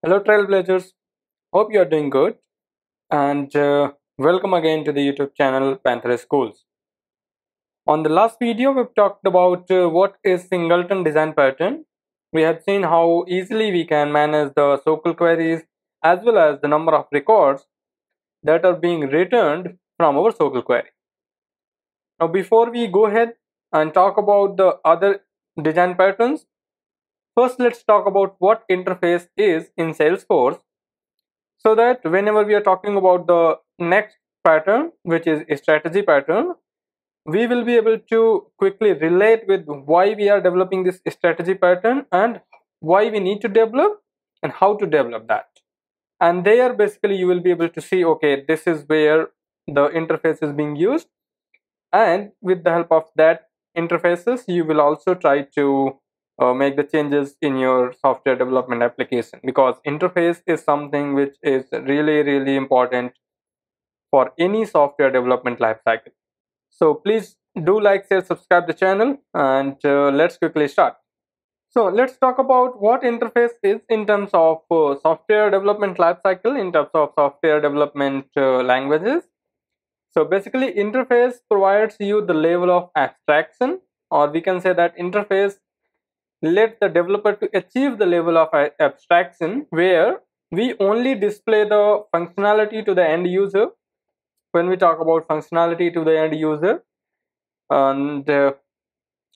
Hello, Trailblazers. Hope you are doing good. And uh, welcome again to the YouTube channel Panther Schools. On the last video, we've talked about uh, what is singleton design pattern. We have seen how easily we can manage the SOQL queries as well as the number of records that are being returned from our SOQL query. Now, before we go ahead and talk about the other design patterns, First, let's talk about what interface is in Salesforce so that whenever we are talking about the next pattern, which is a strategy pattern, we will be able to quickly relate with why we are developing this strategy pattern and why we need to develop and how to develop that. And there basically you will be able to see, okay, this is where the interface is being used. And with the help of that interfaces, you will also try to uh, make the changes in your software development application. Because interface is something which is really really important for any software development lifecycle so please do like share subscribe the channel and uh, let's quickly start. So let's talk about what interface is in terms of uh, software development lifecycle in terms of software development uh, languages. So basically interface provides you the level of abstraction or we can say that interface let the developer to achieve the level of abstraction where we only display the functionality to the end user. When we talk about functionality to the end user and, uh,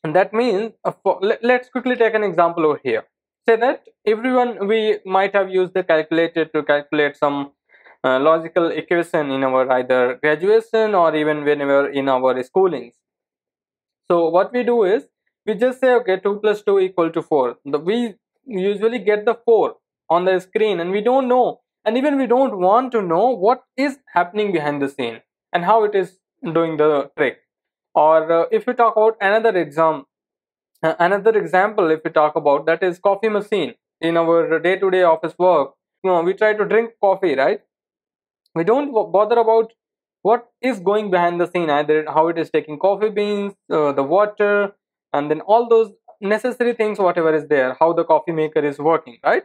and that means uh, for, let, let's quickly take an example over here. Say that everyone we might have used the calculator to calculate some uh, logical equation in our either graduation or even whenever in our schoolings. So what we do is we just say okay 2 plus 2 equal to 4 the, we usually get the 4 on the screen and we don't know. And even we don't want to know what is happening behind the scene and how it is doing the trick. Or uh, if we talk about another exam uh, another example if we talk about that is coffee machine. In our day-to-day -day office work you know we try to drink coffee right? We don't bother about what is going behind the scene either how it is taking coffee beans uh, the water and then all those necessary things whatever is there how the coffee maker is working right?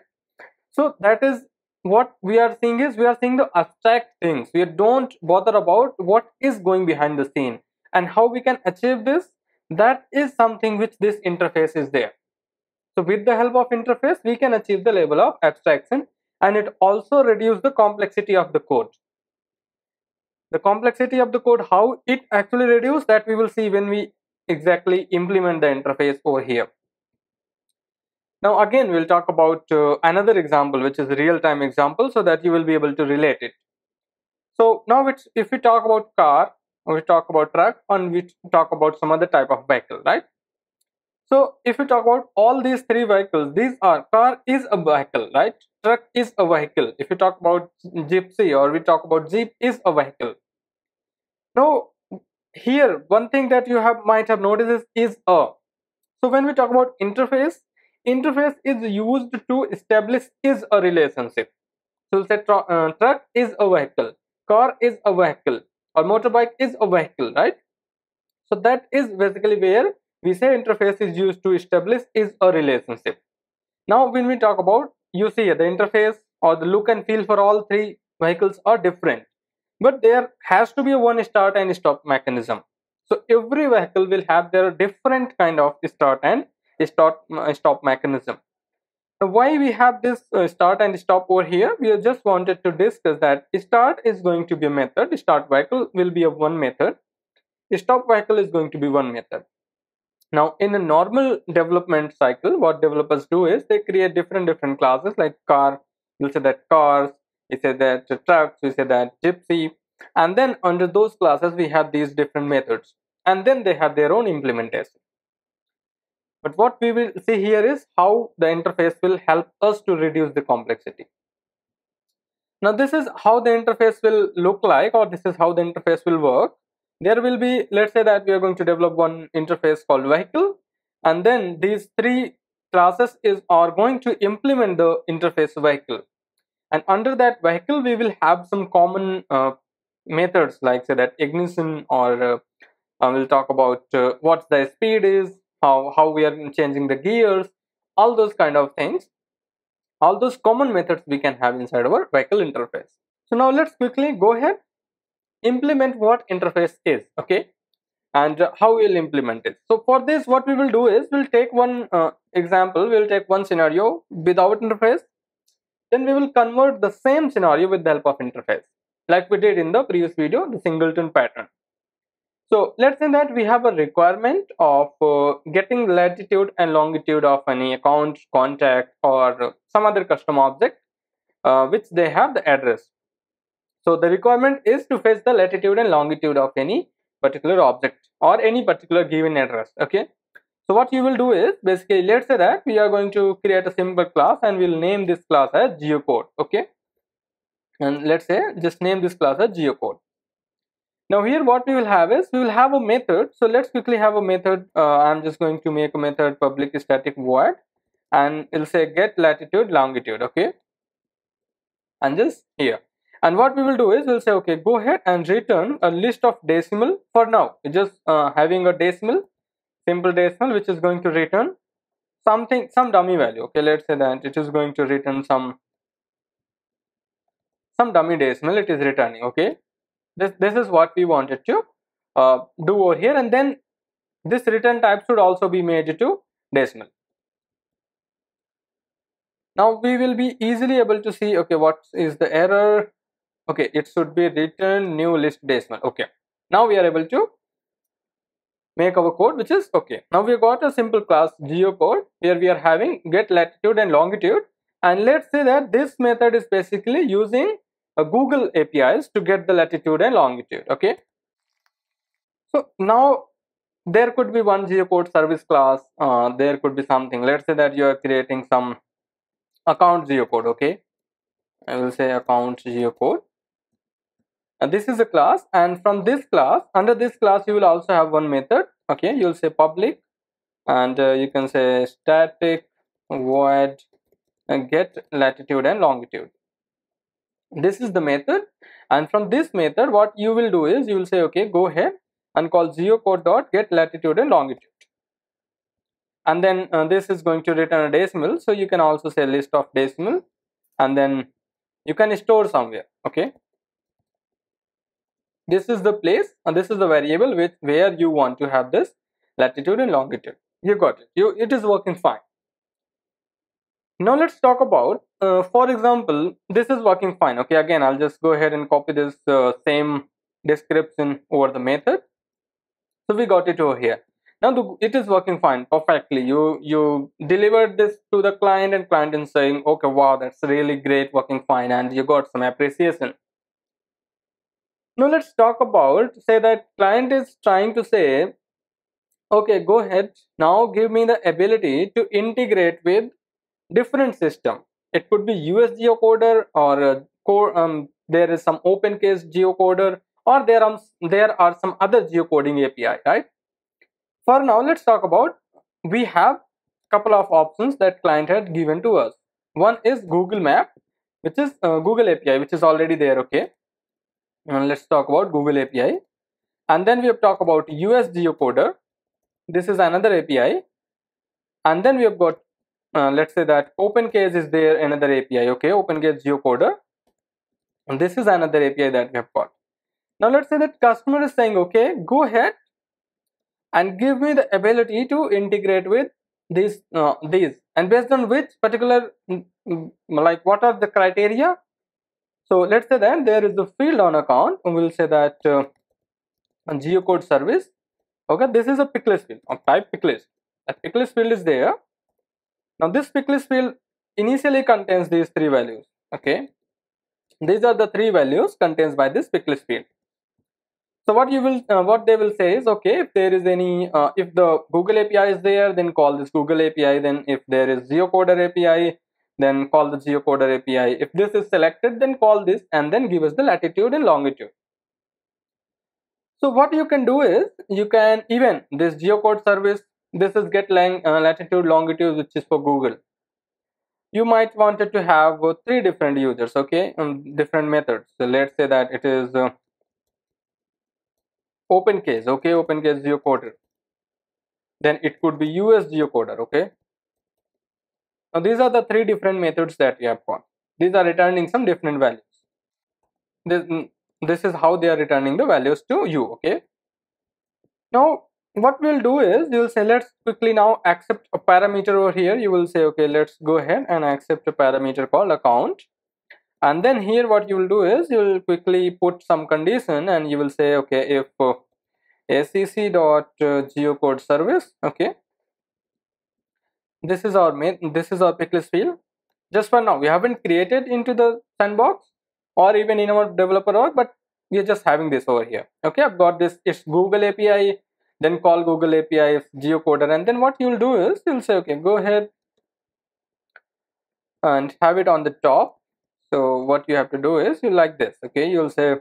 So that is what we are seeing is we are seeing the abstract things. We don't bother about what is going behind the scene. And how we can achieve this that is something which this interface is there. So with the help of interface we can achieve the level of abstraction and it also reduce the complexity of the code. The complexity of the code how it actually reduce that we will see when we exactly implement the interface over here. Now again we'll talk about uh, another example which is a real-time example so that you will be able to relate it. So now if we talk about car, we talk about truck and we talk about some other type of vehicle, right? So if we talk about all these three vehicles, these are car is a vehicle, right? Truck is a vehicle. If we talk about gypsy or we talk about jeep is a vehicle. Now here one thing that you have might have noticed is, a so when we talk about interface interface is used to establish is a relationship. So say tr uh, truck is a vehicle car is a vehicle or motorbike is a vehicle right? So that is basically where we say interface is used to establish is a relationship. Now when we talk about you see the interface or the look and feel for all three vehicles are different but there has to be a one start and stop mechanism. So every vehicle will have their different kind of start and uh, stop mechanism. Now why we have this uh, start and stop over here? We just wanted to discuss that start is going to be a method start vehicle will be a one method stop vehicle is going to be one method. Now in a normal development cycle what developers do is they create different different classes like car you'll say that cars we say that trucks, we say that gypsy, and then under those classes we have these different methods, and then they have their own implementation. But what we will see here is how the interface will help us to reduce the complexity. Now this is how the interface will look like or this is how the interface will work. There will be, let's say that we are going to develop one interface called vehicle and then these three classes is are going to implement the interface vehicle and under that vehicle we will have some common uh, methods like say that ignition or uh, uh, we'll talk about uh, what the speed is how how we are changing the gears all those kind of things. All those common methods we can have inside our vehicle interface. So now let's quickly go ahead implement what interface is okay? And how we'll implement it. So for this what we will do is we'll take one uh, example we'll take one scenario without interface then we will convert the same scenario with the help of interface like we did in the previous video the singleton pattern so let's say that we have a requirement of uh, getting latitude and longitude of any account contact or some other custom object uh, which they have the address so the requirement is to fetch the latitude and longitude of any particular object or any particular given address. Okay. So what you will do is basically let's say that we are going to create a simple class and we'll name this class as geocode. Okay. And let's say just name this class as geocode. Now here what we will have is we will have a method. So let's quickly have a method. Uh, I'm just going to make a method public static void and it'll say get latitude longitude. Okay. And just here and what we will do is we'll say okay go ahead and return a list of decimal for now just uh, having a decimal simple decimal which is going to return something some dummy value. Okay let's say that it is going to return some some dummy decimal it is returning. Okay this this is what we wanted to uh, do over here and then this return type should also be made to decimal. Now we will be easily able to see okay what is the error? Okay it should be return new list decimal. Okay now we are able to make our code which is okay. Now we got a simple class geocode here we are having get latitude and longitude. And let's say that this method is basically using a google apis to get the latitude and longitude okay? So now there could be one geocode service class uh, there could be something. Let's say that you are creating some account geocode okay? I will say account geocode and this is a class. And from this class under this class you will also have one method. Okay you'll say public. And uh, you can say static void get latitude and longitude. This is the method. And from this method what you will do is you will say okay go ahead and call geocode dot get latitude and longitude. And then uh, this is going to return a decimal. So you can also say list of decimal. And then you can store somewhere. Okay this is the place and this is the variable with where you want to have this latitude and longitude. You got it. You it is working fine. Now let's talk about uh, for example this is working fine. Okay again i'll just go ahead and copy this uh, same description over the method. So we got it over here. Now the, it is working fine perfectly. You you delivered this to the client and client is saying okay wow that's really great working fine and you got some appreciation now let's talk about say that client is trying to say okay go ahead. Now give me the ability to integrate with different system. It could be us geocoder or core um, there is some OpenCage geocoder or there are there are some other geocoding api right? For now let's talk about we have couple of options that client had given to us. One is google map which is uh, google api which is already there okay and let's talk about Google API and then we have talked about US geocoder. This is another API and then we have got uh, let's say that OpenCage is there another API okay? OpenCage geocoder. And this is another API that we have got. Now let's say that customer is saying okay go ahead and give me the ability to integrate with these uh, these. And based on which particular mm, mm, like what are the criteria so let's say that there is a field on account. And we'll say that uh, geocode service. Okay this is a picklist field. Of type picklist a picklist field is there. Now this picklist field initially contains these three values. Okay? These are the three values contains by this picklist field. So what you will uh, what they will say is okay if there is any uh, if the google api is there then call this google api then if there is geocoder api then call the geocoder API. If this is selected, then call this and then give us the latitude and longitude. So what you can do is you can even this geocode service, this is get lang, uh, latitude longitude which is for Google. You might wanted to have uh, three different users, okay, um, different methods. So let's say that it is uh, OpenCage, okay, OpenCage geocoder. Then it could be US geocoder, okay, now these are the three different methods that we have got these are returning some different values. This, this is how they are returning the values to you okay? Now what we'll do is you'll say let's quickly now accept a parameter over here. You will say okay let's go ahead and accept a parameter called account. And then here what you will do is you will quickly put some condition and you will say okay if uh, acc dot uh, geocode service okay this is our main this is our picklist field just for now we haven't created into the sandbox or even in our developer org but we are just having this over here. Okay i've got this it's google api then call google api geocoder and then what you'll do is you'll say okay go ahead and have it on the top. So what you have to do is you like this okay? You'll say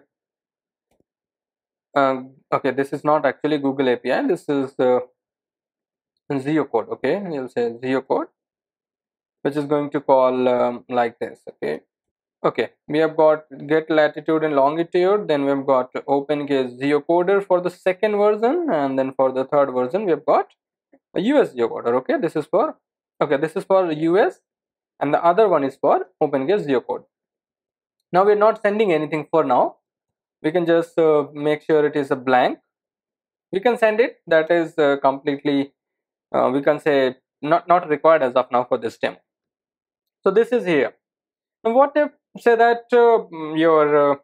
um, okay this is not actually google api this is uh, geocode okay? You'll say geocode which is going to call um, like this okay? Okay we have got get latitude and longitude then we've got OpenGeos geocoder for the second version and then for the third version we've got a us geocoder okay? This is for okay this is for us and the other one is for OpenGeos geocode now we're not sending anything for now. We can just uh, make sure it is a blank. We can send it that is uh, completely uh, we can say not not required as of now for this demo. So this is here. What if say that uh, your uh,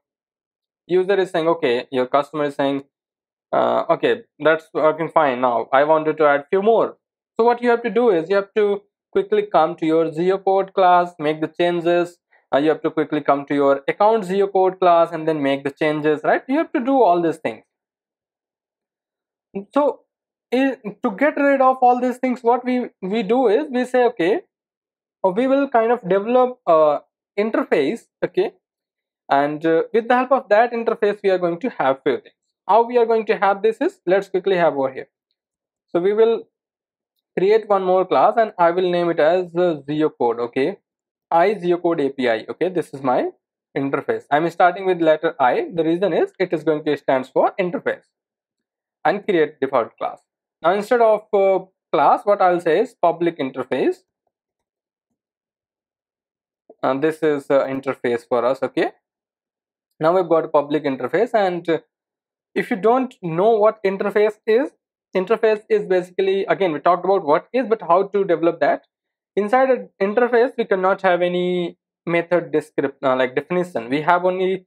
user is saying okay your customer is saying uh, okay that's working fine now. I wanted to add few more. So what you have to do is you have to quickly come to your geocode class make the changes. Uh, you have to quickly come to your account geocode class and then make the changes right? You have to do all these things. So to get rid of all these things what we we do is we say okay we will kind of develop a interface okay? And uh, with the help of that interface we are going to have few things. How we are going to have this is let's quickly have over here. So we will create one more class and i will name it as uh, geocode okay? I geocode api okay? This is my interface. I'm starting with letter i. The reason is it is going to stands for interface and create default class now instead of uh, class what i'll say is public interface. And this is uh, interface for us okay? Now we've got public interface and uh, if you don't know what interface is interface is basically again we talked about what is but how to develop that. Inside an interface we cannot have any method description uh, like definition. We have only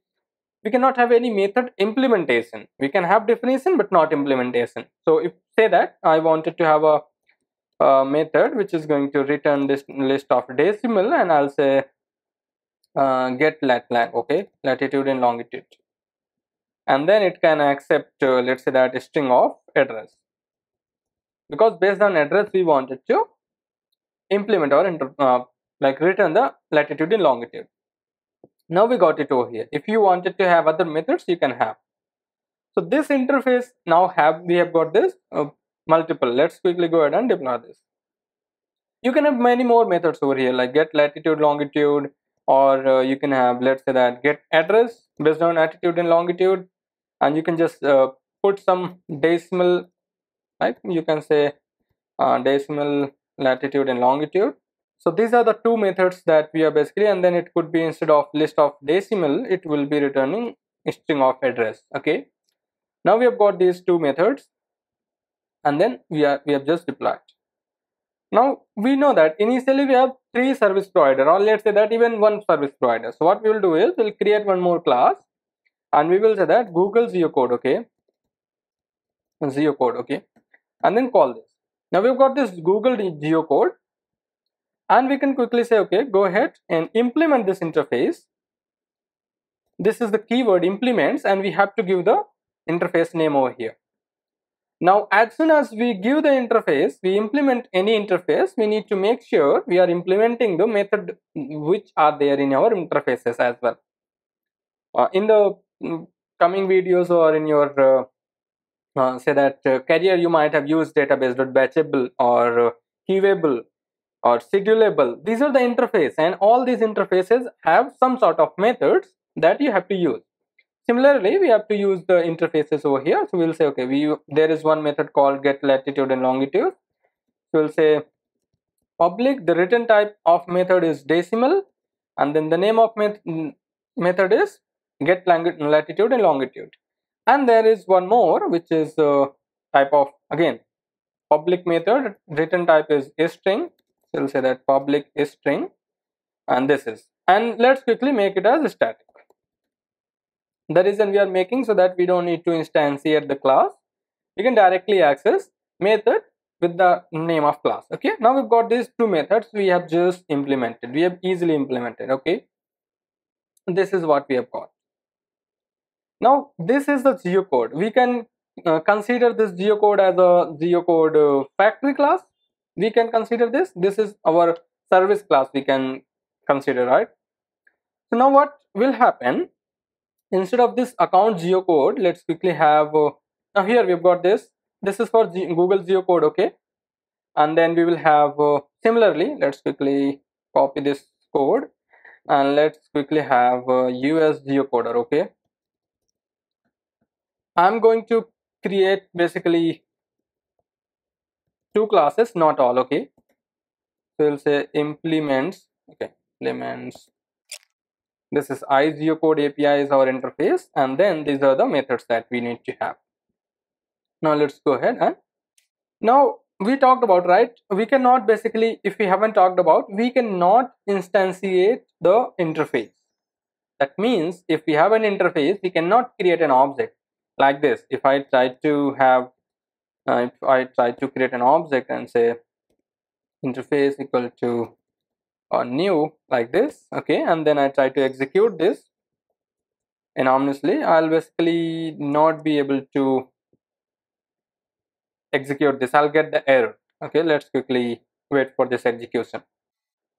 we cannot have any method implementation. We can have definition but not implementation. So if say that i wanted to have a, a method which is going to return this list of decimal and i'll say uh, get lat lang okay latitude and longitude. And then it can accept uh, let's say that string of address. Because based on address we wanted to implement or uh, like return the latitude and longitude now we got it over here. If you wanted to have other methods you can have. So this interface now have we have got this uh, multiple. Let's quickly go ahead and deploy this. You can have many more methods over here like get latitude longitude or uh, you can have let's say that get address based on latitude and longitude. And you can just uh, put some decimal right you can say uh, decimal latitude and longitude so these are the two methods that we are basically and then it could be instead of list of decimal it will be returning string of address okay now we have got these two methods and then we are we have just deployed now we know that initially we have three service provider or let's say that even one service provider. So what we will do is we'll create one more class and we will say that Google geocode, okay? Geocode, okay? And then call this. Now we've got this Google geocode and we can quickly say, okay, go ahead and implement this interface. This is the keyword implements and we have to give the interface name over here. Now, as soon as we give the interface, we implement any interface, we need to make sure we are implementing the method which are there in our interfaces as well. Uh, in the mm, coming videos or in your, uh, uh, say that uh, career, you might have used database.batchable or uh, queueable or schedulable. These are the interface and all these interfaces have some sort of methods that you have to use. Similarly, we have to use the interfaces over here. So we'll say, okay, we there is one method called get latitude and longitude. So we'll say public the return type of method is decimal and then the name of met method is get latitude and longitude and there is one more which is uh, type of again public method return type is a string so we'll say that public is string and this is. And let's quickly make it as static. The reason we are making so that we don't need to instantiate the class we can directly access method with the name of class okay? Now we've got these two methods we have just implemented. We have easily implemented okay? This is what we have got. Now this is the geocode. We can uh, consider this geocode as a geocode uh, factory class we can consider this. This is our service class we can consider right? So now what will happen? Instead of this account geocode let's quickly have uh, now here we've got this. This is for G google geocode okay? And then we will have uh, similarly let's quickly copy this code and let's quickly have uh, us geocoder okay? I'm going to create basically two classes not all okay so we'll say implements okay implements this is iGeocode API is our interface and then these are the methods that we need to have. Now let's go ahead and now we talked about right we cannot basically if we haven't talked about we cannot instantiate the interface. That means if we have an interface we cannot create an object like this. If I try to have if I try to create an object and say interface equal to or new like this okay and then I try to execute this anonymously I'll basically not be able to execute this. I'll get the error okay let's quickly wait for this execution.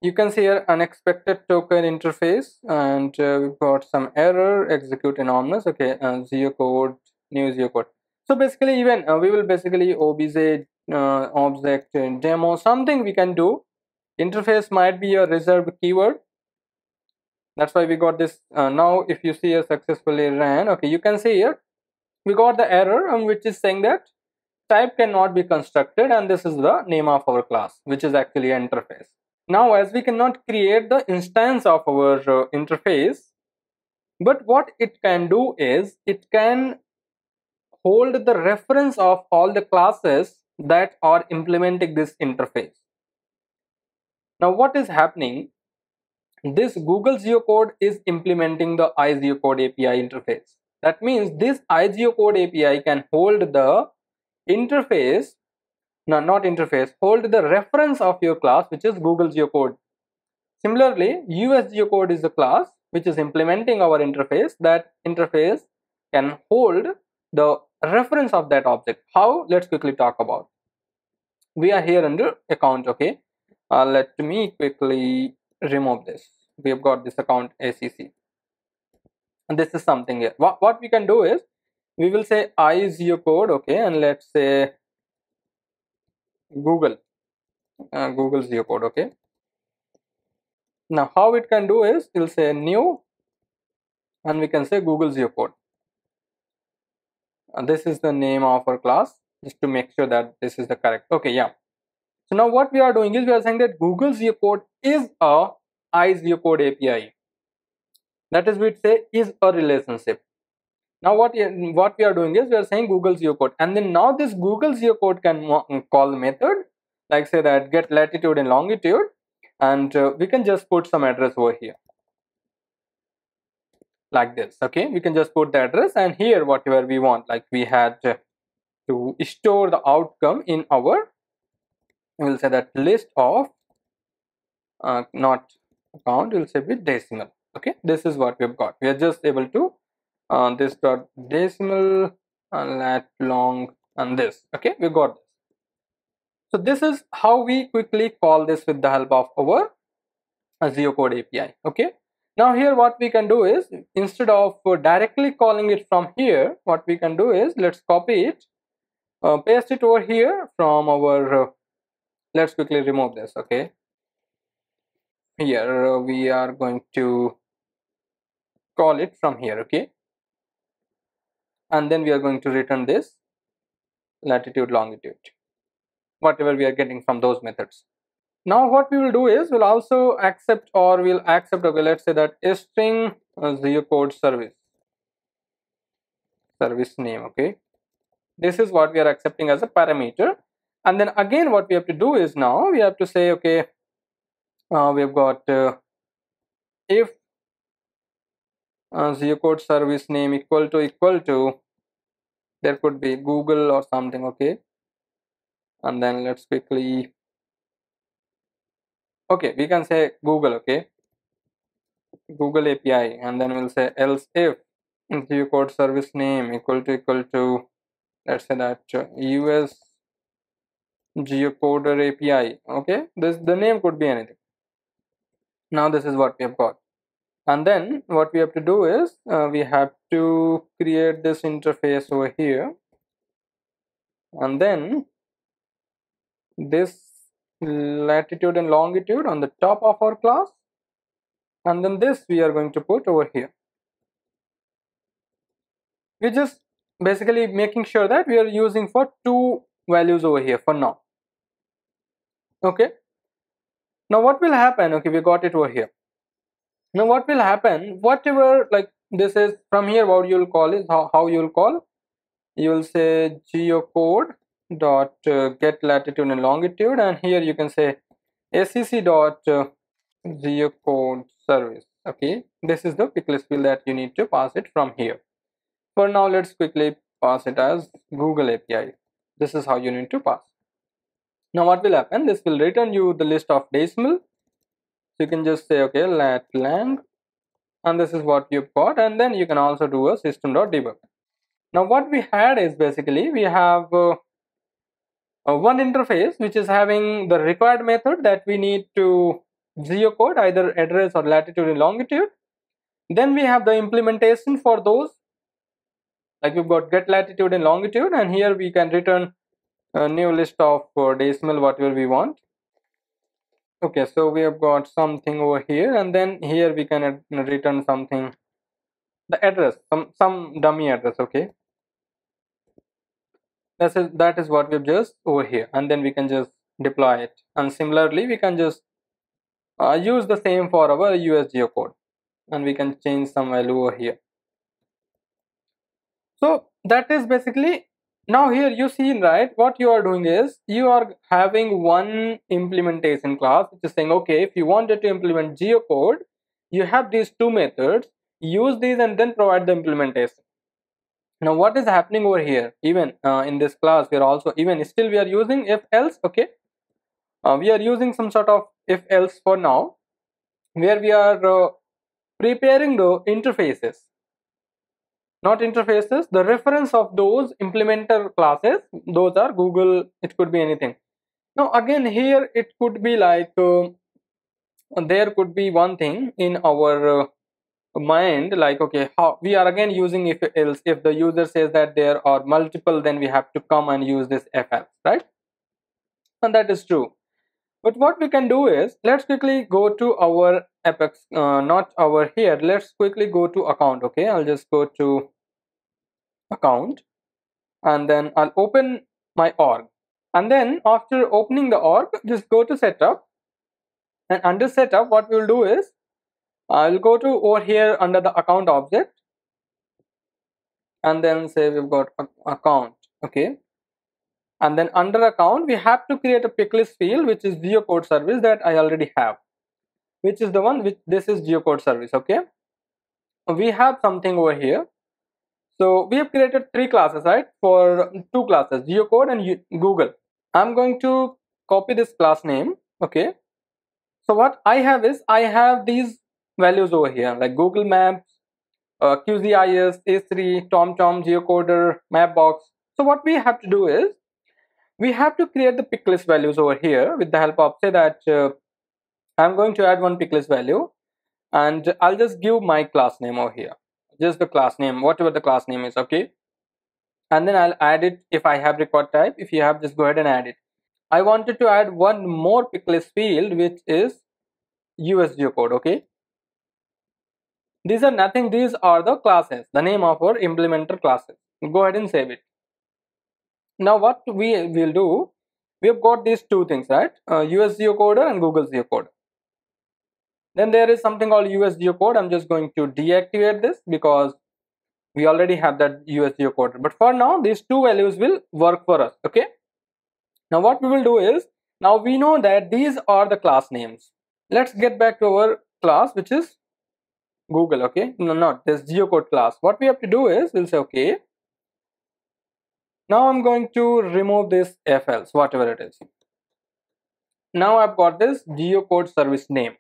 You can see here unexpected token interface and uh, we've got some error execute anonymous okay uh, zero code new zero code so basically even uh, we will basically obj uh, object demo something we can do. Interface might be a reserved keyword. That's why we got this uh, now if you see a successfully ran okay you can see here we got the error um, which is saying that type cannot be constructed and this is the name of our class which is actually interface. Now as we cannot create the instance of our uh, interface but what it can do is it can hold the reference of all the classes that are implementing this interface now what is happening? This Google Geocode is implementing the iGeocode API interface. That means this iGeocode API can hold the interface, no, not interface, hold the reference of your class which is Google Geocode. Similarly, US Geocode is the class which is implementing our interface. That interface can hold the reference of that object. How? Let's quickly talk about. We are here under account, okay? uh, let me quickly remove this we have got this account acc and this is something here what, what we can do is we will say i geocode okay and let's say google uh, google code okay now how it can do is we'll say new and we can say google geocode and this is the name of our class just to make sure that this is the correct okay yeah so now what we are doing is we are saying that Google Geocode is a iGeocode API. That is we say is a relationship. Now what what we are doing is we are saying Google Geocode and then now this Google Geocode can call the method like say that get latitude and longitude and uh, we can just put some address over here like this okay? We can just put the address and here whatever we want. Like we had to store the outcome in our we will say that list of uh, not account we will say with decimal okay? This is what we have got. We are just able to uh, this dot decimal and lat long and this okay? We got this. So this is how we quickly call this with the help of our geocode api okay now here what we can do is instead of uh, directly calling it from here what we can do is let's copy it uh, paste it over here from our uh, let's quickly remove this okay? Here uh, we are going to call it from here okay? And then we are going to return this latitude longitude whatever we are getting from those methods now what we will do is we'll also accept or we'll accept okay let's say that a string uh, code service service name okay? This is what we are accepting as a parameter. And then again what we have to do is now we have to say okay uh, we've got uh, if uh, code service name equal to equal to there could be google or something okay? And then let's quickly okay we can say google okay? Google api and then we'll say else if code service name equal to equal to let's say that us geocoder api okay? This the name could be anything. Now this is what we have got. And then what we have to do is uh, we have to create this interface over here. And then this latitude and longitude on the top of our class. And then this we are going to put over here. We're just basically making sure that we are using for two values over here for now. Okay? Now what will happen? Okay we got it over here. Now what will happen? Whatever like this is from here what you'll call is how, how you'll call? You will say geocode dot uh, get latitude and longitude and here you can say acc dot uh, geocode service. Okay this is the picklist field that you need to pass it from here. For now let's quickly pass it as google api this is how you need to pass. Now what will happen? This will return you the list of decimal. So you can just say okay lat lang and this is what you've got and then you can also do a system.debug now what we had is basically we have uh, uh, one interface which is having the required method that we need to geocode either address or latitude and longitude. Then we have the implementation for those. Like we've got get latitude and longitude and here we can return a new list of uh, decimal whatever we want. Okay so we have got something over here and then here we can return something. The address some some dummy address okay that is that is what we've just over here and then we can just deploy it. And similarly we can just uh, use the same for our us geocode and we can change some value over here. So that is basically now here you see right what you are doing is you are having one implementation class which is saying okay if you wanted to implement geocode you have these two methods use these and then provide the implementation now what is happening over here? Even uh, in this class we are also even still we are using if else okay? Uh, we are using some sort of if else for now where we are uh, preparing the interfaces. Not interfaces the reference of those implementer classes those are google it could be anything. Now again here it could be like uh, there could be one thing in our uh, mind like okay how we are again using if else if the user says that there are multiple then we have to come and use this if else right? And that is true. But what we can do is let's quickly go to our apex uh, not over here let's quickly go to account okay? I'll just go to account and then i'll open my org. And then after opening the org just go to setup. And under setup what we'll do is I'll go to over here under the account object. And then say we've got account okay? And then under account we have to create a picklist field which is geocode service that I already have which is the one which this is geocode service okay? We have something over here. So we have created three classes right? For two classes geocode and google. I'm going to copy this class name okay? So what i have is i have these values over here like Google Maps, uh, QGIS, Esri, TomTom, Geocoder, Mapbox. So what we have to do is we have to create the pick list values over here with the help of say that uh, I'm going to add one pick list value and I'll just give my class name over here. Just the class name whatever the class name is okay? And then I'll add it if I have record type. If you have just go ahead and add it. I wanted to add one more pick list field which is US geocode okay these are nothing, these are the classes, the name of our implementer classes. Go ahead and save it. Now what we will do, we have got these two things right? Uh, us geocoder and google geocoder. Then there is something called us geocode. I'm just going to deactivate this because we already have that us geocoder. But for now these two values will work for us okay? Now what we will do is now we know that these are the class names. Let's get back to our class which is google okay no not this geocode class what we have to do is we'll say okay now I'm going to remove this if else, whatever it is. Now I've got this geocode service name.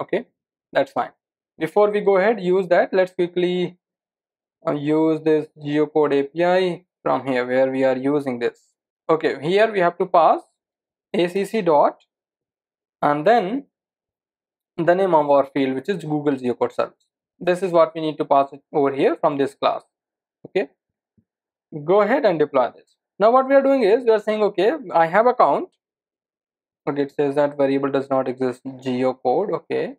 Okay, that's fine. Before we go ahead, use that. Let's quickly uh, use this geocode API from here where we are using this. Okay, here we have to pass acc dot and then the name of our field which is Google Geocode service. This is what we need to pass over here from this class. Okay, go ahead and deploy this. Now what we are doing is we are saying okay i have account. But it says that variable does not exist geocode okay?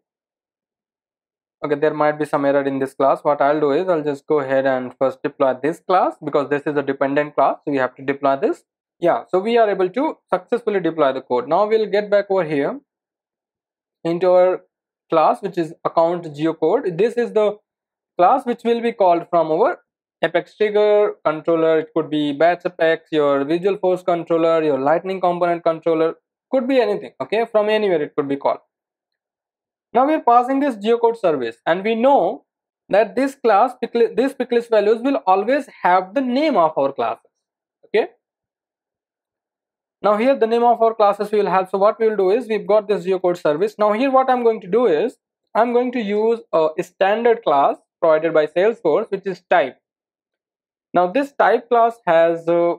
Okay there might be some error in this class. What i'll do is i'll just go ahead and first deploy this class because this is a dependent class so we have to deploy this. Yeah so we are able to successfully deploy the code. Now we'll get back over here into our class which is account geocode this is the class which will be called from our Apex trigger controller, it could be batch Apex, your Visualforce controller, your lightning component controller, could be anything, okay? From anywhere it could be called. Now we're passing this geocode service and we know that this class, this picklist values will always have the name of our okay? Now here the name of our classes we will have. So what we will do is we've got this geocode service. Now here what I'm going to do is I'm going to use a standard class provided by Salesforce which is type now this type class has uh,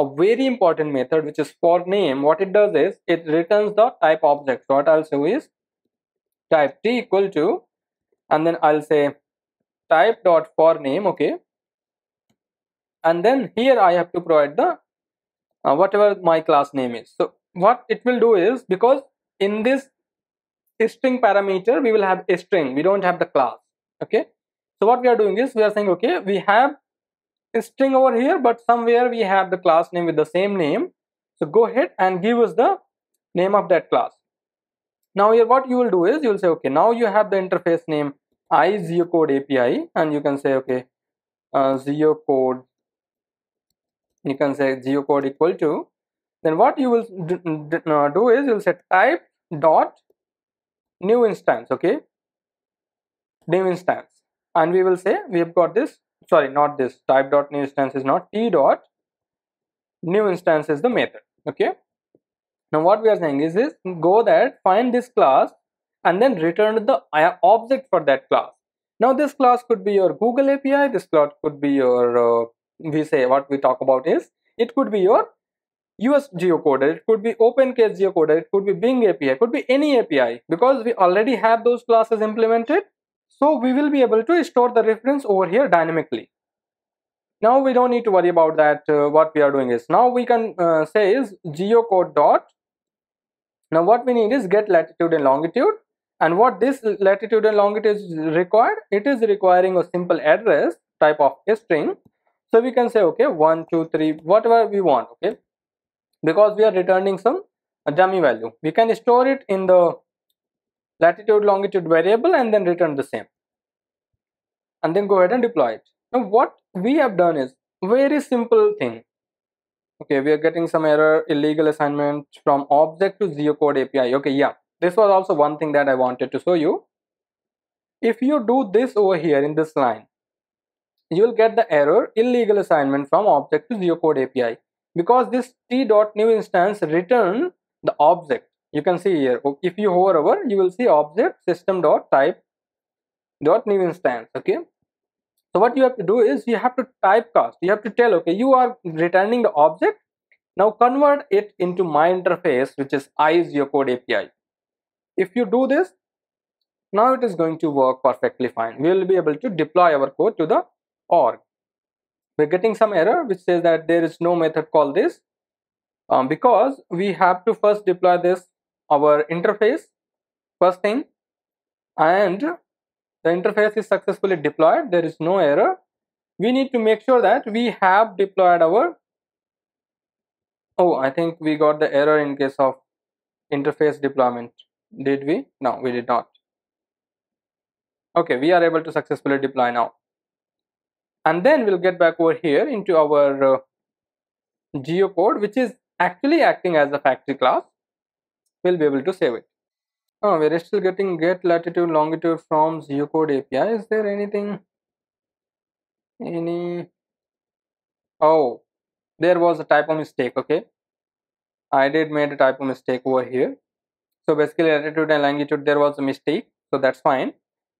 a very important method which is for name. What it does is it returns the type object. So what I'll say is type t equal to and then I'll say type dot for name okay and then here I have to provide the uh, whatever my class name is. So what it will do is because in this string parameter we will have a string. We don't have the class. Okay? So what we are doing is we are saying okay we have a string over here but somewhere we have the class name with the same name. So go ahead and give us the name of that class. Now here what you will do is you will say okay now you have the interface name i geocode api and you can say okay uh, geocode you can say geocode equal to then what you will uh, do is you'll say type dot new instance okay? New instance. And we will say we have got this sorry not this type dot new instance is not t dot new instance is the method okay? Now what we are saying is this go that find this class and then return the object for that class. Now this class could be your google api this class could be your uh, we say what we talk about is it could be your us geocoder it could be OpenCage geocoder it could be bing api it could be any api because we already have those classes implemented so we will be able to store the reference over here dynamically. Now we don't need to worry about that. Uh, what we are doing is now we can uh, say is geocode dot. Now what we need is get latitude and longitude. And what this latitude and longitude is required? It is requiring a simple address type of a string. So we can say okay one two three whatever we want okay? Because we are returning some dummy value. We can store it in the latitude longitude variable and then return the same. And then go ahead and deploy it. Now what we have done is very simple thing. Okay we are getting some error illegal assignment from object to geocode api okay yeah this was also one thing that i wanted to show you. If you do this over here in this line you will get the error illegal assignment from object to geocode api because this t dot new instance return the object. You can see here if you hover over you will see object system dot type dot new instance okay? So what you have to do is you have to typecast you have to tell okay you are returning the object. Now convert it into my interface which is your code api if you do this now it is going to work perfectly fine. We will be able to deploy our code to the org. We're getting some error which says that there is no method called this um, because we have to first deploy this our interface first thing and the interface is successfully deployed. There is no error. We need to make sure that we have deployed our oh i think we got the error in case of interface deployment. Did we? No we did not. Okay we are able to successfully deploy now and then we'll get back over here into our uh, geocode which is actually acting as a factory class. We'll be able to save it. Oh we're still getting get latitude longitude from geocode api is there anything? Any? Oh there was a typo mistake okay. I did made a typo mistake over here. So basically latitude and longitude there was a mistake. So that's fine.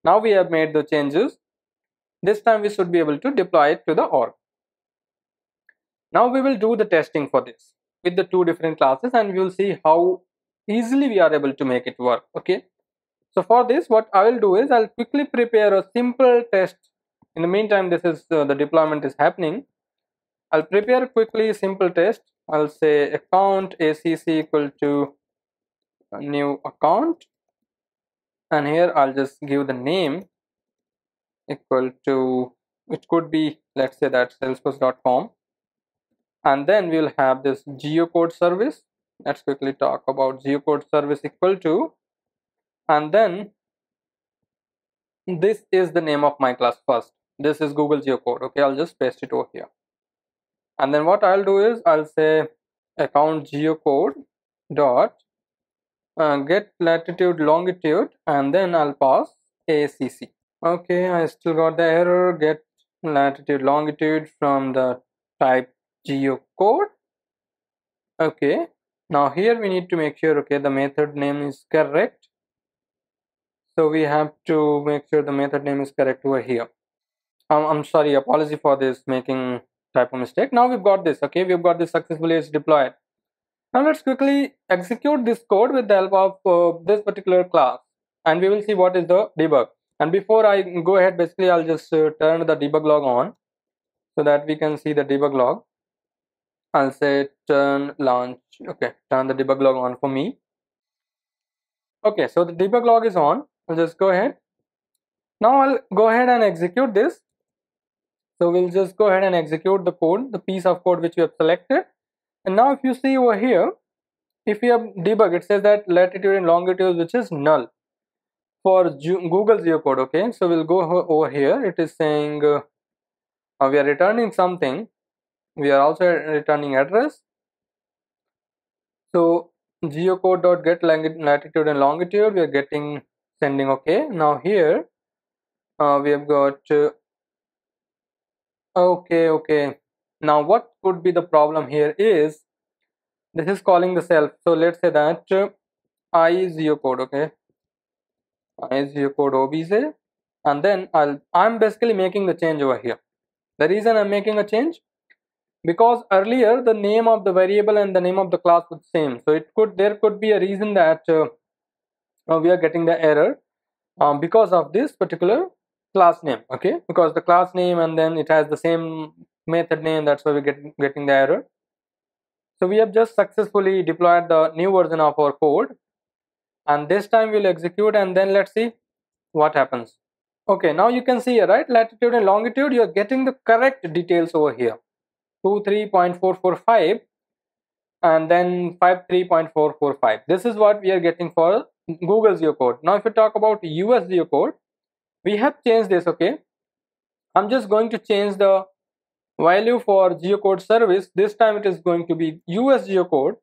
Now we have made the changes this time we should be able to deploy it to the org. Now we will do the testing for this with the two different classes and we will see how easily we are able to make it work okay? So for this what i will do is i'll quickly prepare a simple test. In the meantime this is uh, the deployment is happening. I'll prepare quickly simple test. I'll say account ACC equal to new account. And here I'll just give the name equal to which could be let's say that salesforce.com and then we'll have this geocode service. Let's quickly talk about geocode service equal to. And then this is the name of my class first. This is google geocode okay? I'll just paste it over here. And then what I'll do is I'll say account geocode dot uh, get latitude longitude and then I'll pass ACC okay I still got the error. Get latitude longitude from the type geocode. Okay now here we need to make sure okay the method name is correct. So we have to make sure the method name is correct over here. Um, I'm sorry apology for this making type of mistake. Now we've got this okay we've got this successfully it's deployed. Now let's quickly execute this code with the help of uh, this particular class. And we will see what is the debug and before I go ahead basically I'll just uh, turn the debug log on so that we can see the debug log. I'll say turn launch. Okay turn the debug log on for me. Okay so the debug log is on. I'll just go ahead. Now I'll go ahead and execute this. So we'll just go ahead and execute the code, the piece of code which we have selected. And now if you see over here, if we have debug, it says that latitude and longitude which is null for Google geocode. Okay, so we'll go over here. It is saying uh, uh, we are returning something. We are also returning address. So geocode.get latitude and longitude we are getting sending okay now here uh, we have got uh, Okay, okay. Now what could be the problem here is this is calling the self. So let's say that uh, i geocode, okay? Is your code obj and then I'll I'm basically making the change over here. The reason I'm making a change because earlier the name of the variable and the name of the class was same. So it could there could be a reason that uh, uh we are getting the error um, because of this particular class name okay because the class name and then it has the same method name that's why we get getting the error so we have just successfully deployed the new version of our code and this time we'll execute and then let's see what happens. Okay now you can see here right? Latitude and longitude you're getting the correct details over here. 23.445 and then 53.445 this is what we are getting for google geocode now if we talk about us geocode we have changed this okay? I'm just going to change the value for geocode service. This time it is going to be us geocode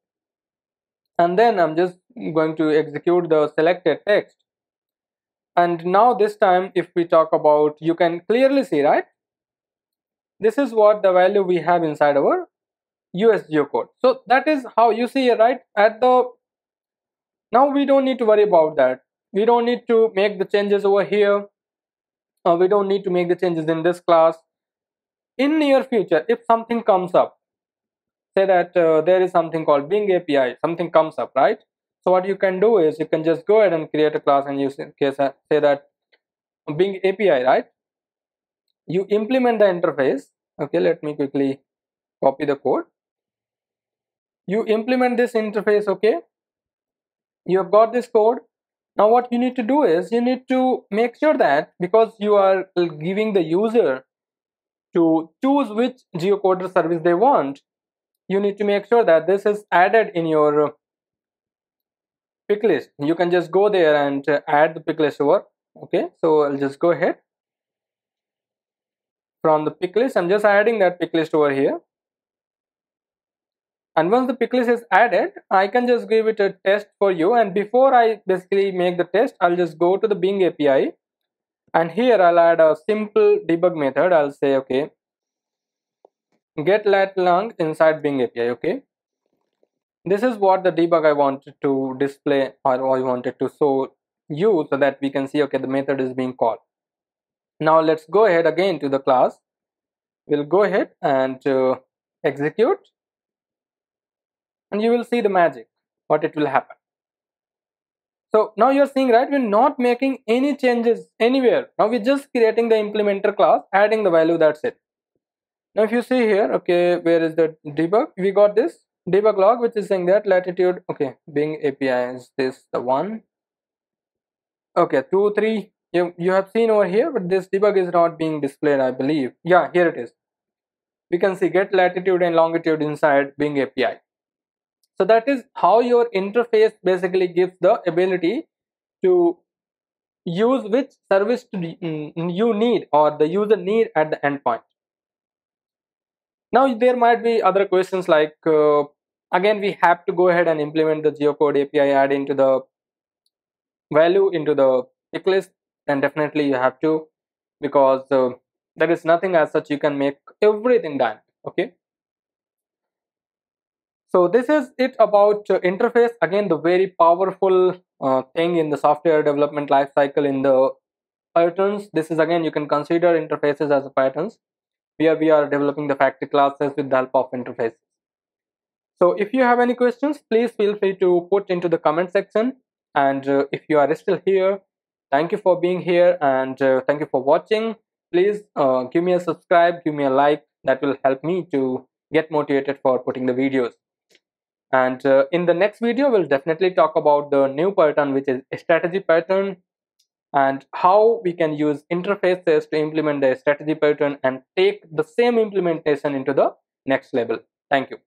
and then i'm just going to execute the selected text. And now this time if we talk about you can clearly see right? This is what the value we have inside our us geocode so that is how you see right at the now we don't need to worry about that. We don't need to make the changes over here. Uh, we don't need to make the changes in this class. In near future if something comes up say that uh, there is something called bing api something comes up right so what you can do is you can just go ahead and create a class and you say that bing api right? You implement the interface. Okay let me quickly copy the code. You implement this interface okay? You have got this code. Now what you need to do is you need to make sure that because you are giving the user to choose which geocoder service they want, you need to make sure that this is added in your pick list. You can just go there and uh, add the pick list over. Okay so i'll just go ahead. From the pick list i'm just adding that pick list over here. And once the pick list is added i can just give it a test for you. And before i basically make the test i'll just go to the bing api and here i'll add a simple debug method. I'll say okay get lat long inside bing api okay this is what the debug I wanted to display or I wanted to show you so that we can see okay the method is being called. Now let's go ahead again to the class. We'll go ahead and uh, execute. And you will see the magic what it will happen. So now you're seeing right we're not making any changes anywhere. Now we're just creating the implementer class adding the value that's it. Now if you see here okay where is the debug? We got this debug log which is saying that latitude okay bing api is this the one. Okay two three you you have seen over here but this debug is not being displayed i believe. Yeah here it is. We can see get latitude and longitude inside bing api so that is how your interface basically gives the ability to use which service you need or the user need at the endpoint. Now there might be other questions like uh, again we have to go ahead and implement the geocode api add into the value into the pick list then definitely you have to because uh, there is nothing as such you can make everything done okay? So this is it about uh, interface. Again the very powerful uh, thing in the software development lifecycle in the patterns. This is again you can consider interfaces as patterns. Where we are developing the factory classes with the help of interfaces so if you have any questions, please feel free to put into the comment section. And uh, if you are still here, thank you for being here and uh, thank you for watching. Please uh, give me a subscribe, give me a like. That will help me to get motivated for putting the videos. And uh, in the next video, we'll definitely talk about the new pattern, which is a strategy pattern and how we can use interfaces to implement the strategy pattern and take the same implementation into the next level. Thank you.